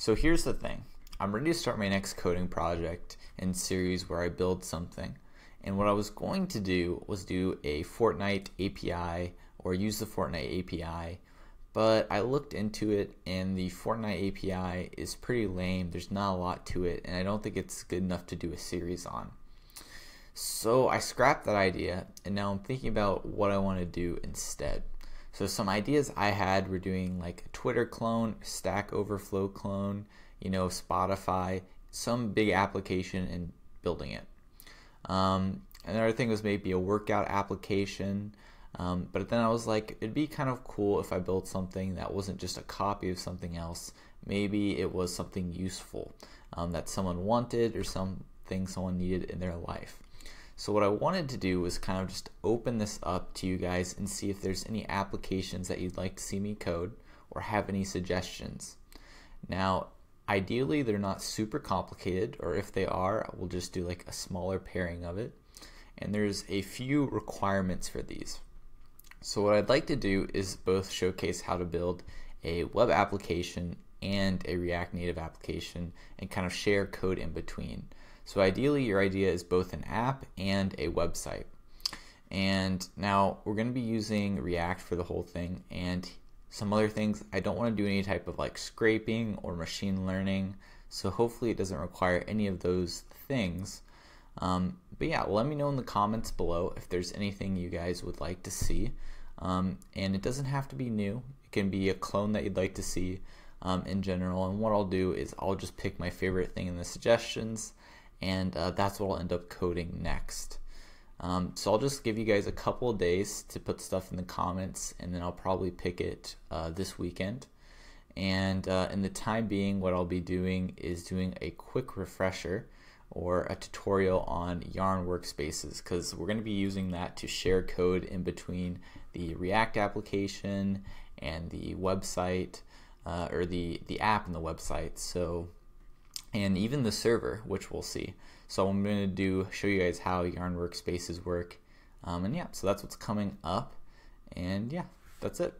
So here's the thing. I'm ready to start my next coding project and series where I build something. And what I was going to do was do a Fortnite API or use the Fortnite API. But I looked into it and the Fortnite API is pretty lame. There's not a lot to it and I don't think it's good enough to do a series on. So I scrapped that idea and now I'm thinking about what I want to do instead. So some ideas I had were doing like a Twitter clone, Stack Overflow clone, you know, Spotify, some big application and building it. Um, another thing was maybe a workout application. Um, but then I was like, it'd be kind of cool if I built something that wasn't just a copy of something else. Maybe it was something useful um, that someone wanted or something someone needed in their life. So what I wanted to do was kind of just open this up to you guys and see if there's any applications that you'd like to see me code or have any suggestions. Now, ideally they're not super complicated or if they are, we'll just do like a smaller pairing of it. And there's a few requirements for these. So what I'd like to do is both showcase how to build a web application and a React Native application and kind of share code in between. So ideally your idea is both an app and a website. And now we're going to be using React for the whole thing and some other things. I don't want to do any type of like scraping or machine learning. So hopefully it doesn't require any of those things. Um, but yeah, let me know in the comments below if there's anything you guys would like to see. Um, and it doesn't have to be new. It can be a clone that you'd like to see um, in general. And what I'll do is I'll just pick my favorite thing in the suggestions and uh, that's what I'll end up coding next. Um, so I'll just give you guys a couple of days to put stuff in the comments, and then I'll probably pick it uh, this weekend. And uh, in the time being, what I'll be doing is doing a quick refresher or a tutorial on Yarn workspaces because we're going to be using that to share code in between the React application and the website uh, or the, the app and the website. So and even the server, which we'll see. So I'm going to do show you guys how Yarn workspaces work. Um, and yeah, so that's what's coming up. And yeah, that's it.